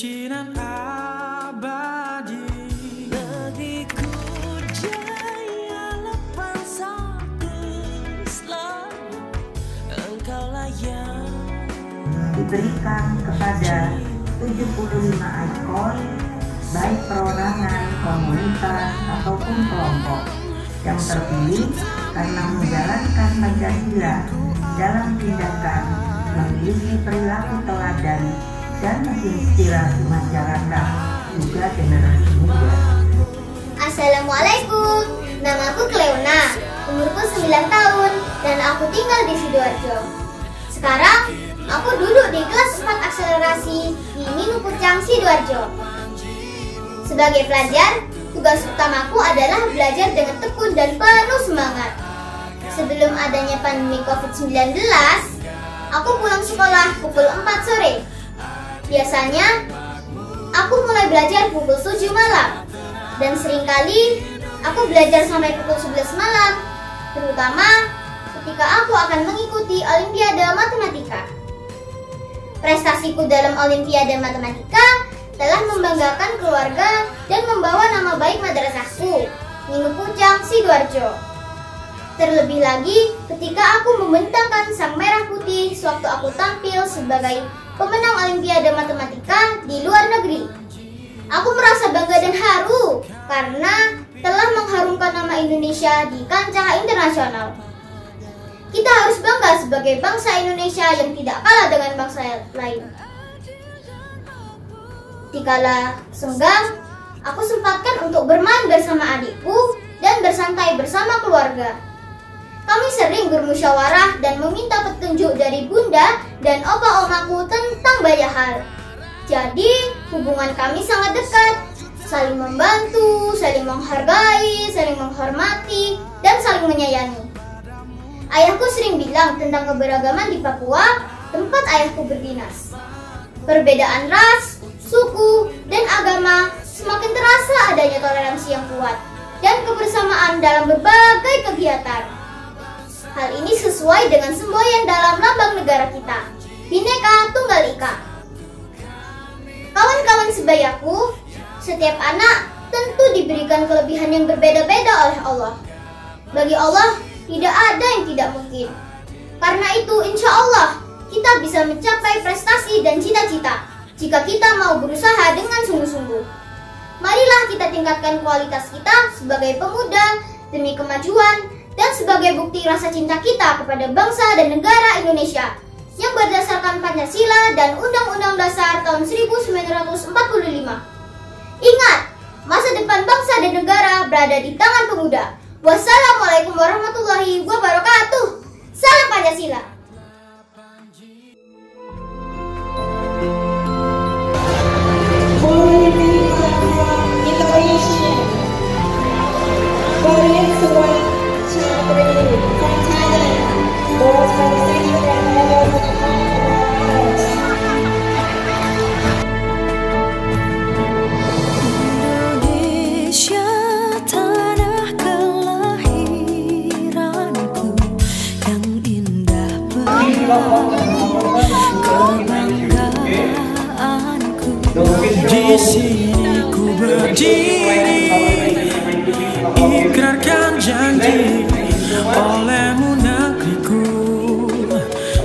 Suci dan abadi Negeriku jaya lepas satu selalu Engkaulah yang diberikan kepada 75 ekor baik perorangan, komunitas, ataupun kelompok. Yang terpilih karena menjalankan Pancasila dalam tindakan memiliki perilaku teladan dan menginspirasi masyarakat juga generasi muda. Assalamualaikum, nama aku Cleona, umurku 9 tahun, dan aku tinggal di Sidoarjo. Sekarang, aku duduk di kelas 4 akselerasi di Minu Pucang, Sidoarjo. Sebagai pelajar, tugas utamaku adalah belajar dengan tekun dan penuh semangat. Sebelum adanya pandemi COVID-19, aku pulang sekolah pukul 4 sore. Biasanya, aku mulai belajar pukul 7 malam. Dan sering kali, aku belajar sampai pukul 11 malam. Terutama ketika aku akan mengikuti Olimpiade Matematika. Prestasiku dalam Olimpiade Matematika telah membanggakan keluarga dan membawa nama baik madrasahku, Minu Pucang, Sidoarjo. Terlebih lagi ketika aku membentangkan sang merah putih sewaktu aku tampil sebagai pemenang Olimpiade Matematika di luar negeri. Aku merasa bangga dan haru karena telah mengharumkan nama Indonesia di kancah internasional. Kita harus bangga sebagai bangsa Indonesia yang tidak kalah dengan bangsa lain. Dikala senggang, aku sempatkan untuk bermain bersama adikku dan bersantai bersama keluarga. Kami sering bermusyawarah dan meminta petunjuk dari bunda dan opa-omaku tentang banyak hal. Jadi, hubungan kami sangat dekat, saling membantu, saling menghargai, saling menghormati, dan saling menyayangi. Ayahku sering bilang tentang keberagaman di Papua, tempat ayahku berdinas. Perbedaan ras, suku, dan agama semakin terasa adanya toleransi yang kuat dan kebersamaan dalam berbagai kegiatan. Hal ini sesuai dengan semboyan dalam lambang negara kita, Bhinneka Tunggal Ika. Kawan-kawan sebayaku, setiap anak tentu diberikan kelebihan yang berbeda-beda oleh Allah. Bagi Allah, tidak ada yang tidak mungkin. Karena itu, insya Allah, kita bisa mencapai prestasi dan cita-cita jika kita mau berusaha dengan sungguh-sungguh. Marilah kita tingkatkan kualitas kita sebagai pemuda demi kemajuan dan sebagai bukti rasa cinta kita kepada bangsa dan negara Indonesia yang berdasarkan Pancasila dan Undang-Undang Dasar tahun 1945. Ingat, masa depan bangsa dan negara berada di tangan pemuda. Wassalamualaikum warahmatullahi wabarakatuh. Salam Pancasila. Di sini ku berdiri Ikrarkan janji Olehmu negeriku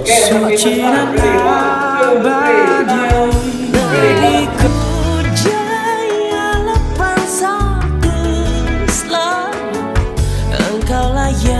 Suci dan abadi. Beriku jaya 81. aku Engkau layak